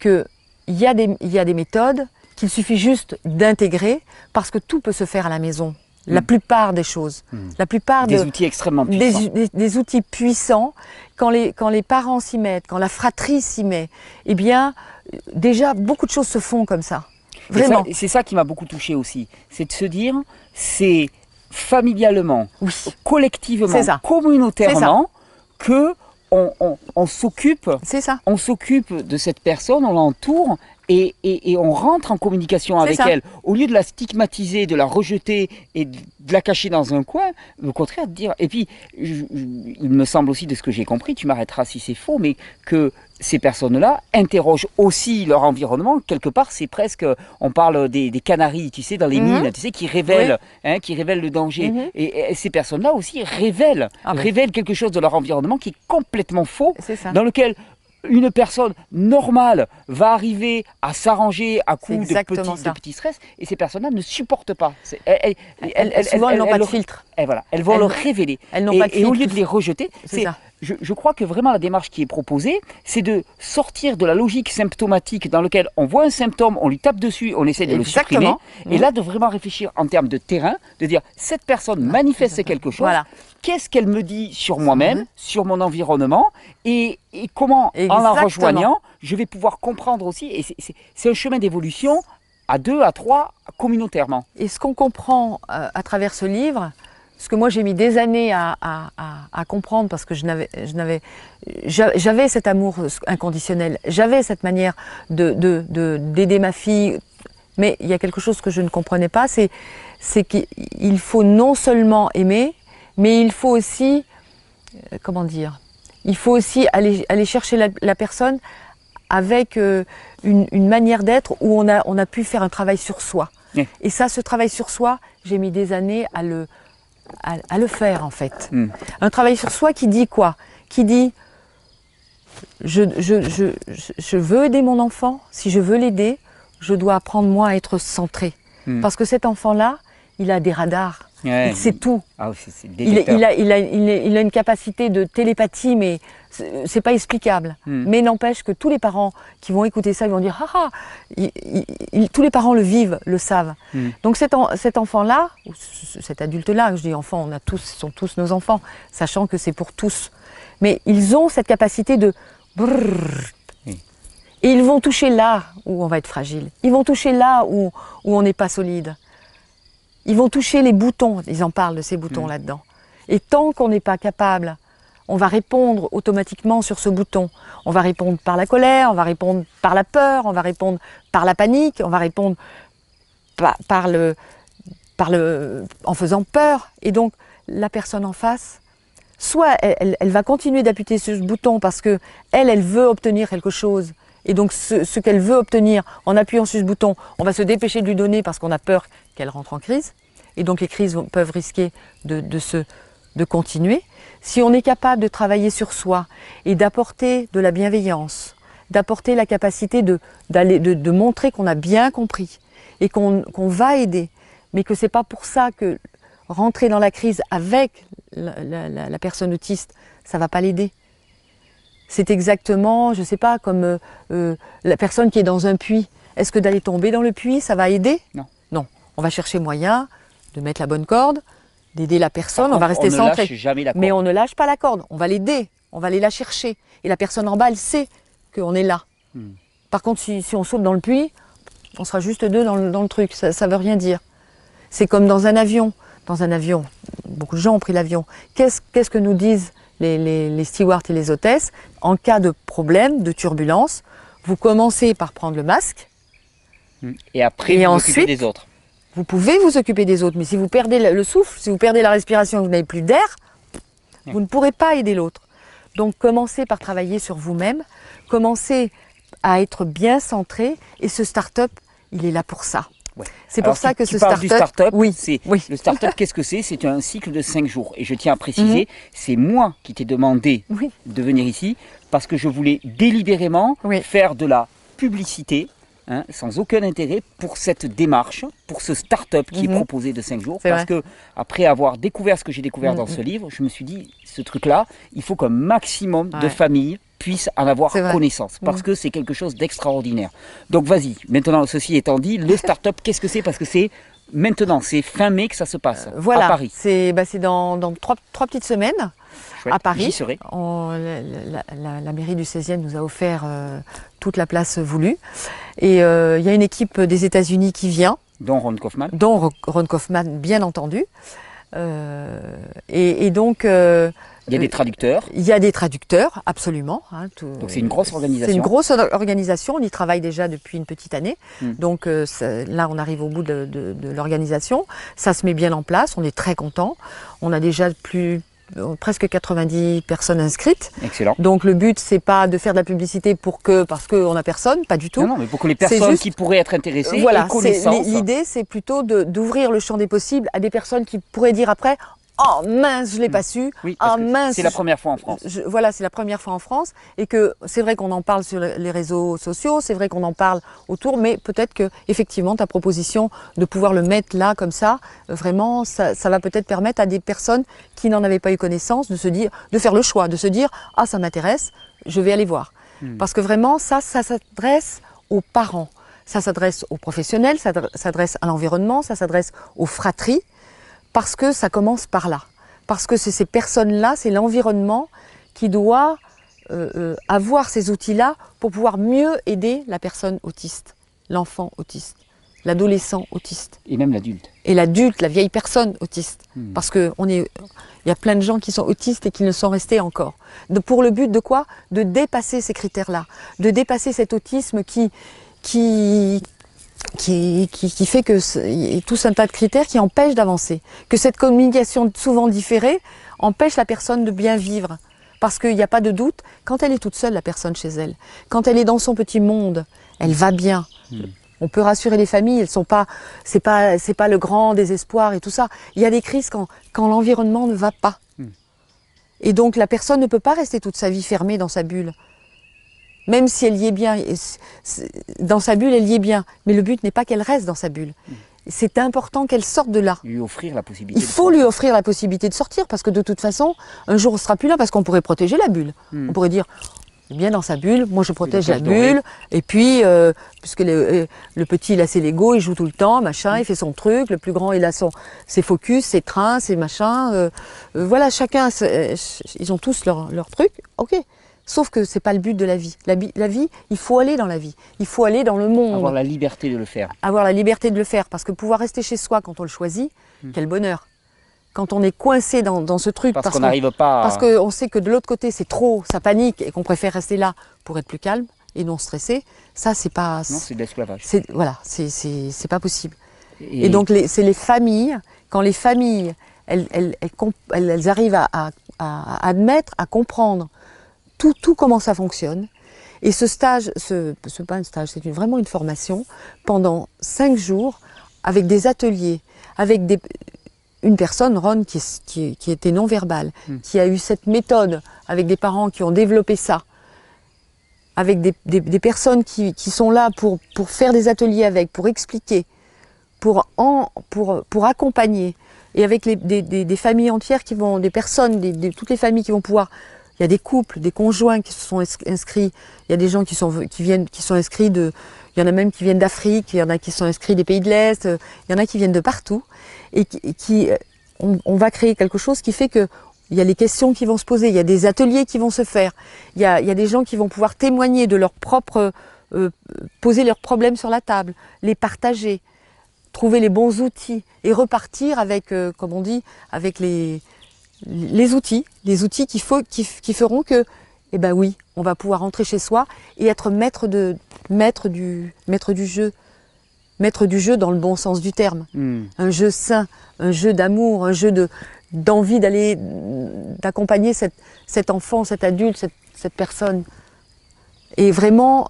que il y a des il y a des méthodes qu'il suffit juste d'intégrer parce que tout peut se faire à la maison. La Mm. plupart des choses, Mm. la plupart Des de outils extrêmement puissants. des- des outils puissants, quand les, quand les parents s'y mettent, quand la fratrie s'y met, eh bien, déjà, beaucoup de choses se font comme ça. Vraiment. C'est ça qui m'a beaucoup touché aussi. C'est de se dire, c'est familialement, Oui. collectivement, ça. communautairement, que on, on- on s'occupe, C'est ça. on s'occupe de cette personne, on l'entoure et, et- et on rentre en communication avec ça. elle. Au lieu de la stigmatiser, de la rejeter et de la cacher dans un coin, au contraire de dire. Et puis, je- je- il me semble aussi de ce que j'ai compris, tu m'arrêteras si c'est faux, mais que ces personnes-là interrogent aussi leur environnement. Quelque part, c'est presque, on parle des, des canaries, tu sais, dans les Mhm. mines, tu sais, qui révèlent, hein, qui révèlent le danger. Mhm. Et, et ces personnes-là aussi révèlent, Ah révèlent quelque chose de leur environnement qui est complètement faux, dans lequel une personne normale va arriver à s'arranger à coup de petits, de petits stress, et ces personnes-là ne supportent pas. Elles, elles- souvent, elles n'ont pas de filtre. Et voilà, elles vont Elles le révéler. Elles n'ont Et, pas de et au lieu de les rejeter, C'est je, je crois que vraiment la démarche qui est proposée, c'est de sortir de la logique symptomatique dans laquelle on voit un symptôme, on lui tape dessus, on essaie de le supprimer, Exactement. et là de vraiment réfléchir en termes de terrain, de dire cette personne manifeste quelque chose, Voilà. qu'est-ce qu'elle me dit sur moi-même, Mhm. sur mon environnement, et, et comment, en la rejoignant, je vais pouvoir comprendre aussi, et c'est un chemin d'évolution à deux, à trois, communautairement. Et ce qu'on comprend euh, à travers ce livre, ce que moi j'ai mis des années à, à- à- à comprendre parce que je n'avais, je n'avais, j'a- j'avais cet amour inconditionnel, j'avais cette manière de, de- de- d'aider ma fille, mais il y a quelque chose que je ne comprenais pas, c'est, c'est qu'il faut non seulement aimer, mais il faut aussi, euh, comment dire, il faut aussi aller, aller chercher la, la personne avec euh, une, une manière d'être où on a, on a pu faire un travail sur soi. Oui. Et ça, ce travail sur soi, j'ai mis des années à le, à, à le faire en fait. Mm. Un travail sur soi qui dit quoi? Qui dit je, je, je, je- je veux aider mon enfant, si je veux l'aider, je dois apprendre moi à être centré. Mm. Parce que cet enfant-là, il a des radars, Ouais. il sait tout. Ah c'est- Il, il a, il, a, il, a une capacité de télépathie, mais c'est pas explicable. Hmm. Mais n'empêche que tous les parents qui vont écouter ça, ils vont dire ah ah, tous les parents le vivent, le savent. Hmm. Donc cet, en- cet enfant-là, cet adulte-là, je dis enfant, on a tous, sont tous nos enfants, sachant que c'est pour tous. Mais ils ont cette capacité de brrr. Et ils vont toucher là où on va être fragile. Ils vont toucher là où, où on n'est pas solide. Ils vont toucher les boutons, ils en parlent de ces boutons Mm. là-dedans. Et tant qu'on n'est pas capable, on va répondre automatiquement sur ce bouton. On va répondre par la colère, on va répondre par la peur, on va répondre par la panique, on va répondre par, par le, par le, en faisant peur. Et donc, la personne en face, soit elle, elle- elle va continuer d'appuyer sur ce bouton parce que elle, elle veut obtenir quelque chose. Et donc, ce, qu'elle veut obtenir en appuyant sur ce bouton, on va se dépêcher de lui donner parce qu'on a peur qu'elle rentre en crise. Et donc, les crises peuvent risquer de, se, de continuer. Si on est capable de travailler sur soi et d'apporter de la bienveillance, d'apporter la capacité de, montrer qu'on a bien compris et qu'on, va aider, mais que c'est pas pour ça que rentrer dans la crise avec la- la personne autiste, ça va pas l'aider. C'est exactement, je sais pas, comme euh, euh, la personne qui est dans un puits. Est-ce que d'aller tomber dans le puits, ça va aider? Non. Non. On va chercher moyen de mettre la bonne corde, d'aider la personne, on va rester ne centré. lâche jamais la Mais on ne lâche pas la corde, on va l'aider, on va aller la chercher. Et la personne en bas, elle sait qu'on est là. Hmm. Par contre, si, si on saute dans le puits, on sera juste deux dans le, dans le truc, ça ne veut rien dire. C'est comme dans un avion. Dans un avion, beaucoup de gens ont pris l'avion. Qu'est-ce qu'est-ce que nous disent les, les, les stewards et les hôtesses En cas de problème, de turbulence, vous commencez par prendre le masque, Et après, Et vous ensuite- occupez des autres. vous pouvez vous occuper des autres, mais si vous perdez le le souffle, si vous perdez la respiration, vous n'avez plus d'air, vous ne pourrez pas aider l'autre. Donc commencez par travailler sur vous-même, commencez à être bien centré, et ce start-up, il est là pour ça. Ouais. C'est pour Alors, ça que tu ce start-up, start-up, oui, c'est oui. le start-up. Qu'est-ce que c'est? C'est un cycle de 5 jours. Et je tiens à préciser, Mhm. c'est moi qui t'ai demandé Oui. de venir ici parce que je voulais délibérément Oui. faire de la publicité. hein, sans aucun intérêt pour cette démarche, pour ce start-up qui est Mhm. proposé de 5 jours. Parce que après avoir découvert ce que j'ai découvert dans Mhm. ce livre, je me suis dit, ce truc-là, il faut qu'un maximum de familles puissent en avoir connaissance. Parce Mhm. que c'est quelque chose d'extraordinaire. Donc vas-y, maintenant ceci étant dit, le start-up, qu'est-ce que c'est? Parce que c'est maintenant, c'est fin mai que ça se passe Voilà, à Paris. c'est bah, c'est dans, dans trois, trois petites semaines Chouette, à Paris. On- la, la- mairie du 16e nous a offert euh, toute la place voulue. Et euh, il y a une équipe des États-Unis qui vient, Dont Ron Kaufman. dont Ro- Ron Kaufman, bien entendu. Euh, et, et donc, euh, Il y a des traducteurs. il y a des traducteurs, absolument. hein, tout- Donc c'est une grosse organisation. C'est une grosse or- organisation, on y travaille déjà depuis une petite année. Hmm. Donc euh, là, on arrive au bout de, de- de l'organisation. Ça se met bien en place, on est très content. On a déjà plus presque 90 personnes inscrites. Excellent. Donc le but, c'est pas de faire de la publicité pour que parce qu'on a personne, pas du tout. Non, non, mais pour que les personnes juste- qui pourraient être intéressées Voilà, l'idée, c'est plutôt d'ouvrir le champ des possibles à des personnes qui pourraient dire après Oh mince, je l'ai pas su. Oui, parce que mince, c'est la première fois en France. je- voilà, c'est la première fois en France et que c'est vrai qu'on en parle sur le- les réseaux sociaux, c'est vrai qu'on en parle autour, mais peut-être que effectivement ta proposition de pouvoir le mettre là comme ça, euh, vraiment, ça, ça va peut-être permettre à des personnes qui n'en avaient pas eu connaissance de se dire, de faire le choix, de se dire ah ça m'intéresse, je vais aller voir, Hmm. parce que vraiment ça, ça s'adresse aux parents, ça s'adresse aux professionnels, ça s'adresse à l'environnement, ça s'adresse aux fratries parce que ça commence par là. Parce que c'est ces personnes-là, c'est l'environnement qui doit euh, euh, avoir ces outils-là pour pouvoir mieux aider la personne autiste, l'enfant autiste, l'adolescent autiste Et même l'adulte. et l'adulte, la vieille personne autiste. Hmm. Parce que on est, il y a plein de gens qui sont autistes et qui ne sont restés encore. De- pour le but de quoi? De dépasser ces critères-là, de dépasser cet autisme qui, qui, qui, qui, qui fait que tout un tas de critères qui empêchent d'avancer. Que cette communication souvent différée empêche la personne de bien vivre. Parce qu'il n'y a pas de doute, quand elle est toute seule, la personne chez elle, quand elle est dans son petit monde, elle va bien. On peut rassurer les familles, elles sont pas, c'est pas, c'est pas le grand désespoir et tout ça. Il y a des crises quand, quand l'environnement ne va pas. Hmm. Et donc la personne ne peut pas rester toute sa vie fermée dans sa bulle. Même si elle y est bien, dans sa bulle, elle y est bien. Mais le but n'est pas qu'elle reste dans sa bulle. C'est important qu'elle sorte de là. Lui offrir la possibilité. Il faut lui offrir la possibilité de sortir parce que de toute façon, un jour on sera plus là parce qu'on pourrait protéger la bulle. Hmm. On pourrait dire, il est bien dans sa bulle, moi je protège la bulle, et puis, euh, puisque le, euh, le petit il a ses Lego, il joue tout le temps, machin, il fait son truc, le plus grand il a son, ses focus, ses trains, ses machins, euh, euh, voilà, chacun, ils ont tous leur, leur truc, ok. Sauf que c'est pas le but de la vie. La, vie, il faut aller dans la vie, il faut aller dans le monde Avoir la liberté de le faire. avoir la liberté de le faire. Parce que pouvoir rester chez soi quand on le choisit, quel bonheur. Quand on est coincé dans, dans ce truc, Hmm. Parce, parce qu'on n'arrive pas à... parce qu'on sait que de l'autre côté c'est trop, ça panique et qu'on préfère rester là pour être plus calme et non stressé, ça c'est pas. Non, c'est de l'esclavage. voilà, c'est pas possible. Et, donc les- c'est les familles, quand les familles, elles, elles, elles, comp- elles- elles arrivent à, à- à admettre, à comprendre tout, tout comment ça fonctionne. Et ce stage, ce n'est pas un stage, c'est une- vraiment une formation pendant cinq jours avec des ateliers, avec des, une personne, Ron, qui, est- qui, qui était non-verbale, Hmm. qui a eu cette méthode avec des parents qui ont développé ça, avec des, des- des personnes qui, qui sont là pour, pour faire des ateliers avec, pour expliquer, pour, en, pour, pour accompagner, et avec les- des, des- des familles entières qui vont, des personnes, des- des- toutes les familles qui vont pouvoir. Il y a des couples, des conjoints qui se sont ins- inscrits. Il y a des gens qui sont viennent, qui sont inscrits. Il y en a même qui viennent d'Afrique. Il y en a qui sont inscrits des pays de l'Est. Il y en a qui viennent de partout. Et qui, euh, on, va créer quelque chose qui fait que il y a les questions qui vont se poser. Il y a des ateliers qui vont se faire. Il y a, il y a des gens qui vont pouvoir témoigner de leur propre, euh, poser leurs problèmes sur la table, les partager trouver les bons outils et repartir avec, euh, comme on dit, avec les, les outils, les outils qu'il faut, qui, qui feront que, eh ben oui, on va pouvoir rentrer chez soi et être maître de, maître du, maître du jeu, maître du jeu dans le bon sens du terme, Hmm. un jeu sain, un jeu d'amour, un jeu de d'envie d'aller d'accompagner cet, cet enfant, cet adulte, cette, cette personne. Et vraiment,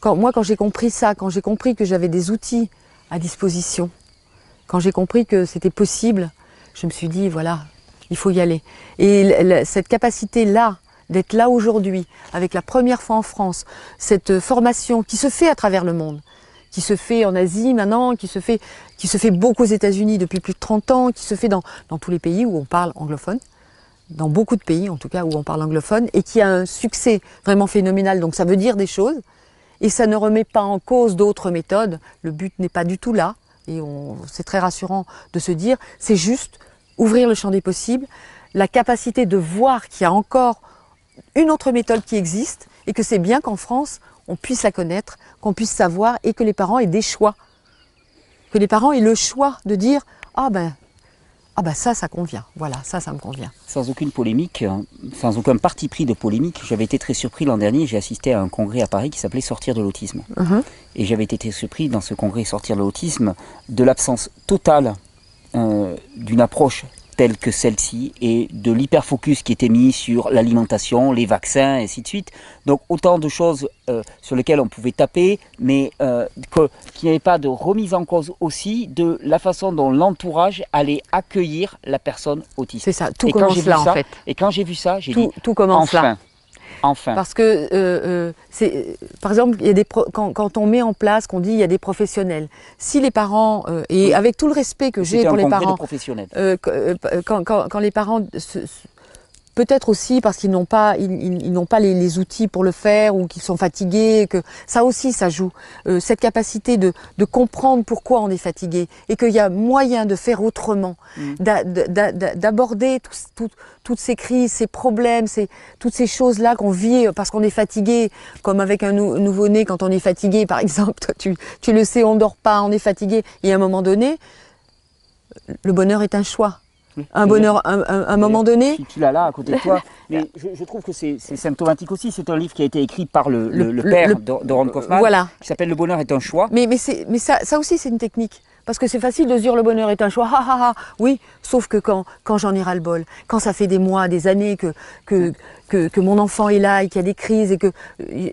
quand, moi, quand j'ai compris ça, quand j'ai compris que j'avais des outils à disposition. Quand j'ai compris que c'était possible, je me suis dit, voilà, il faut y aller. Et cette capacité-là, d'être là aujourd'hui, avec la première fois en France, cette formation qui se fait à travers le monde, qui se fait en Asie maintenant, qui se fait, qui se fait beaucoup aux États-Unis depuis plus de 30 ans, qui se fait dans, dans tous les pays où on parle anglophone, dans beaucoup de pays en tout cas où on parle anglophone, et qui a un succès vraiment phénoménal. Donc ça veut dire des choses, et ça ne remet pas en cause d'autres méthodes. Le but n'est pas du tout là, et c'est très rassurant de se dire, c'est juste ouvrir le champ des possibles, la capacité de voir qu'il y a encore une autre méthode qui existe, et que c'est bien qu'en France, on puisse la connaître, qu'on puisse savoir, et que les parents aient des choix. Que les parents aient le choix de dire, ah ben ah bah ça, ça convient. Voilà, ça, ça me convient. Sans aucune polémique, hein, sans aucun parti pris de polémique, j'avais été très surpris l'an dernier. J'ai assisté à un congrès à Paris qui s'appelait Sortir de l'autisme. Uh-huh. Et j'avais été très surpris dans ce congrès Sortir de l'autisme de l'absence totale d'une approche telle que celle-ci et de l'hyperfocus qui était mis sur l'alimentation, les vaccins, et ainsi de suite. Donc autant de choses euh, sur lesquelles on pouvait taper, mais euh, qu'il n'y avait pas de remise en cause aussi de la façon dont l'entourage allait accueillir la personne autiste. C'est ça, tout commence là en fait. Et quand j'ai vu ça, j'ai dit tout commence enfin, là. Enfin. Parce que, euh, euh, par exemple, il y a des quand, quand, on met en place, qu'on dit il y a des professionnels. Si les parents, euh, et avec tout le respect que j'ai pour les parents, quand, quand, quand, les parents se, Peut-être aussi parce qu'ils n'ont pas, ils, n'ont pas les, outils pour le faire ou qu'ils sont fatigués. Que ça aussi, ça joue. Euh, cette capacité de, de, comprendre pourquoi on est fatigué et qu'il y a moyen de faire autrement, mm. d'aborder toutes ces crises, ces problèmes, ces, toutes ces choses-là qu'on vit parce qu'on est fatigué, comme avec un nouveau-né quand on est fatigué, par exemple. Toi, tu, tu le sais, on dort pas, on est fatigué. Et à un moment donné, le bonheur est un choix un bonheur, un, un, moment donné. Tu l'as là à côté de toi. Mais je, trouve que c'est symptomatique aussi. C'est un livre qui a été écrit par le, le, père de, Ron Kaufman, voilà. qui s'appelle Le bonheur est un choix. Mais, mais, mais ça, ça aussi, c'est une technique. Parce que c'est facile de se dire le bonheur est un choix, ha, ha, ha. oui, sauf que quand, quand j'en ai ras le bol, quand ça fait des mois, des années que, que, que, que mon enfant est là et qu'il y a des crises et que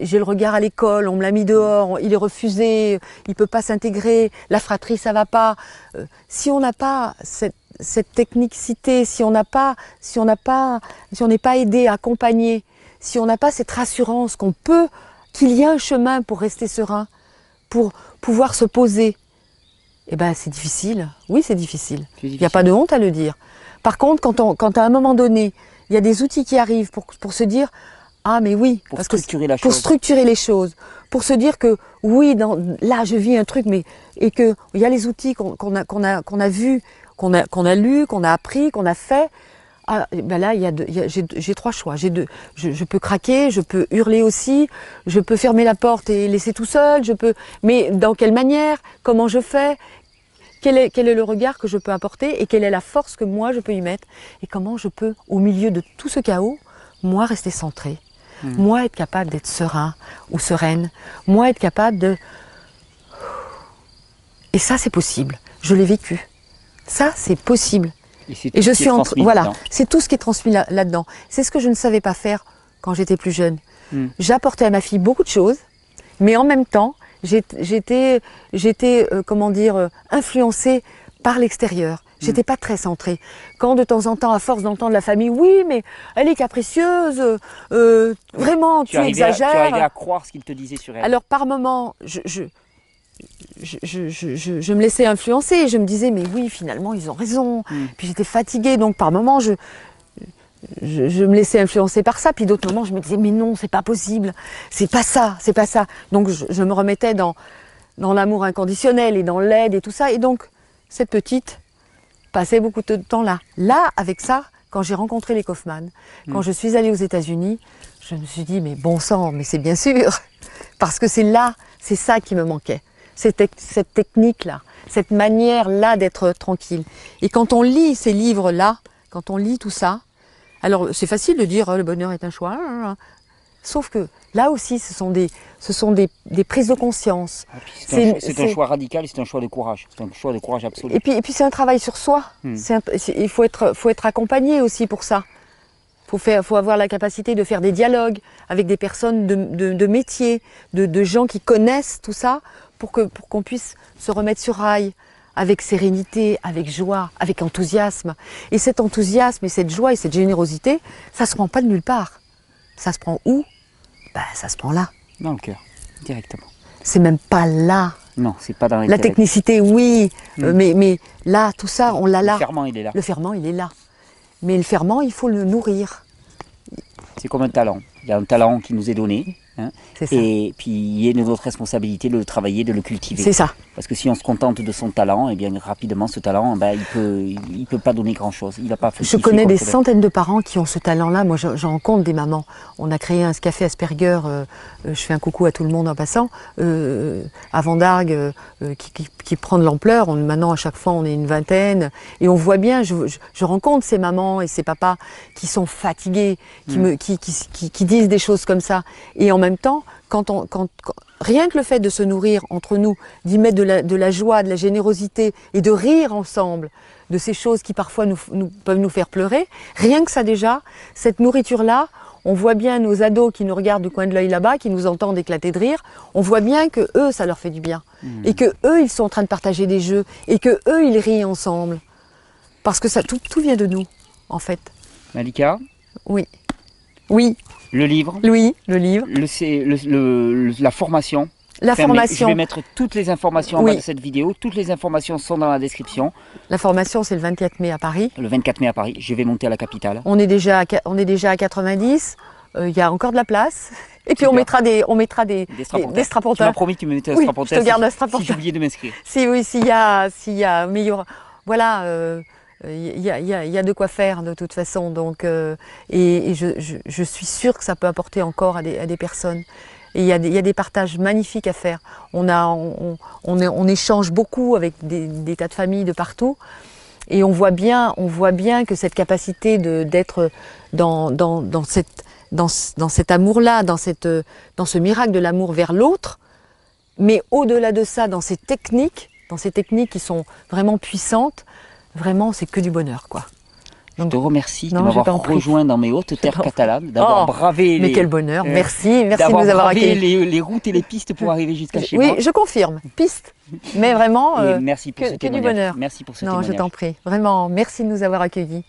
j'ai le regard à l'école, on me l'a mis dehors, il est refusé, il peut pas s'intégrer, la fratrie ça va pas. Euh, si on n'a pas cette cette technicité, si on n'a pas, si on n'a pas, si on n'est pas aidé, accompagné, si on n'a pas cette rassurance qu'on peut, qu'il y a un chemin pour rester serein, pour pouvoir se poser, eh ben c'est difficile. Oui, c'est difficile. Il n'y a pas de honte à le dire. Par contre, quand, on, quand à un moment donné, il y a des outils qui arrivent pour, pour se dire ah mais oui, pour structurer la pour structurer les choses, pour se dire que oui, dans, là je vis un truc, mais et que il y a les outils qu'on a qu'on a qu'on a vus qu'on a, qu'on a lu, qu'on a appris, qu'on a fait. Ah, ben là, il y a, j'ai trois choix. J'ai deux. Je, je, peux craquer, je peux hurler aussi, je peux fermer la porte et laisser tout seul. Je peux. Mais dans quelle manière Comment je fais quel est, quel est le regard que je peux apporter et quelle est la force que moi je peux y mettre et comment je peux, au milieu de tout ce chaos, moi rester centré, hmm. moi être capable d'être serein ou sereine, moi être capable de. Et ça, c'est possible. Je l'ai vécu. Ça, c'est possible. Et, je suis en voilà, c'est tout ce qui est transmis là-dedans. c'est ce que je ne savais pas faire quand j'étais plus jeune. Hmm. J'apportais à ma fille beaucoup de choses, mais en même temps, j'étais, j'étais, euh, comment dire, euh, influencée par l'extérieur. Hmm. J'étais pas très centrée. Quand de temps en temps, à force d'entendre la famille, oui, mais elle est capricieuse, euh, vraiment, tu, exagères. tu arrivais à croire ce qu'il te disait sur elle. Alors par moments, je, je, je, je, me laissais influencer. Je me disais, mais oui, finalement, ils ont raison. Mm. Puis j'étais fatiguée, donc par moments, je, je, me laissais influencer par ça. Puis d'autres moments, je me disais, mais non, c'est pas possible. C'est pas ça, c'est pas ça. Donc je, me remettais dans, dans l'amour inconditionnel et dans l'aide et tout ça. Et donc, cette petite passait beaucoup de temps là. Là, avec ça, quand j'ai rencontré les Kaufmann, quand mm. je suis allée aux États-Unis, je me suis dit, mais bon sang, mais c'est bien sûr. Parce que c'est là, c'est ça qui me manquait cette, cette technique-là, cette manière-là d'être tranquille. Et quand on lit ces livres-là, quand on lit tout ça, alors c'est facile de dire oh, le bonheur est un choix, hein, hein, hein. sauf que là aussi ce sont des, ce sont des, des prises de conscience. Ah, c'est un, choix radical, c'est un choix de courage, c'est un choix de courage absolu. Et puis, et puis c'est un travail sur soi. Hmm. il faut être, faut être accompagné aussi pour ça. Faut faire, faut avoir la capacité de faire des dialogues avec des personnes de, de, de métier, de, de gens qui connaissent tout ça, pour que pour qu'on puisse se remettre sur rail avec sérénité, avec joie, avec enthousiasme. Et cet enthousiasme et cette joie et cette générosité, ça se prend pas de nulle part. Ça se prend où? Ben, ça se prend là. Dans le cœur, directement. C'est même pas là. Non, c'est pas dans les La technicité, oui, euh, mais, mais là, tout ça, on l'a là. Le ferment, il est là. Le ferment, il est là. Mais le ferment, il faut le nourrir. C'est comme un talent. Il y a un talent qui nous est donné. Hein, et puis il est de notre responsabilité de le travailler, de le cultiver. C'est ça. Parce que si on se contente de son talent, et eh bien rapidement ce talent, ben, il peut, il peut pas donner grand chose. Il a pas. Je connais des centaines de parents qui ont ce talent-là. Moi, j'en rencontre des mamans. On a créé un café Asperger. Euh, euh, je fais un coucou à tout le monde en passant. Euh, avant d'Argue, euh, qui, qui, qui, prend de l'ampleur. Maintenant, à chaque fois, on est une vingtaine, et on voit bien. Je, je, je rencontre ces mamans et ces papas qui sont fatigués, qui mm. me, qui, qui, qui, disent des choses comme ça, et en même temps, quand on, quand, rien que le fait de se nourrir entre nous, d'y mettre de la, de la, joie, de la générosité et de rire ensemble de ces choses qui parfois nous, nous, peuvent nous faire pleurer, rien que ça déjà, cette nourriture-là, on voit bien nos ados qui nous regardent du coin de l'œil là-bas, qui nous entendent éclater de rire, on voit bien que eux, ça leur fait du bien. Mmh. Et que eux, ils sont en train de partager des jeux, et que eux, ils rient ensemble. Parce que ça, tout, tout vient de nous, en fait. Malika? Oui. Oui. Le livre Oui, le livre. Le, le, le, la formation la formation. Je vais mettre toutes les informations en bas de cette vidéo. Toutes les informations sont dans la description. La formation, c'est le 24 mai à Paris. Le 24 mai à Paris. Je vais monter à la capitale. On est déjà à, on est déjà à 90. Euh, il y a encore de la place. Et puis on mettra des, on mettra des, des strapontins. Tu m'as promis que tu me mettais un oui, strapontin. Je te garde un strapontin. Si j'ai oublié de m'inscrire. Si oui, s'il y a, s'il y a meilleur, voilà. Euh, il y, a, de quoi faire de toute façon. Donc, euh, et, je, suis sûre que ça peut apporter encore à des, personnes. Et il y, a des, partages magnifiques à faire. On, a, on, échange beaucoup avec des, tas de familles de partout. Et on voit bien, on voit bien que cette capacité d'être dans, dans, dans, dans, dans cet amour-là, dans, dans ce miracle de l'amour vers l'autre, mais au-delà de ça, dans ces techniques, dans ces techniques qui sont vraiment puissantes, vraiment c'est que du bonheur, quoi. Donc, je te remercie non, de m'avoir rejoint dans mes hautes terres catalanes, d'avoir oh, bravé mais les. quel bonheur Merci, merci de nous avoir accueillis. Les, les, routes et les pistes pour arriver jusqu'à chez oui, moi. Oui, je confirme, piste. Mais vraiment, euh, merci pour que, ce que du bonheur. Merci pour ce Non, témoignage. je t'en prie. Vraiment, merci de nous avoir accueillis.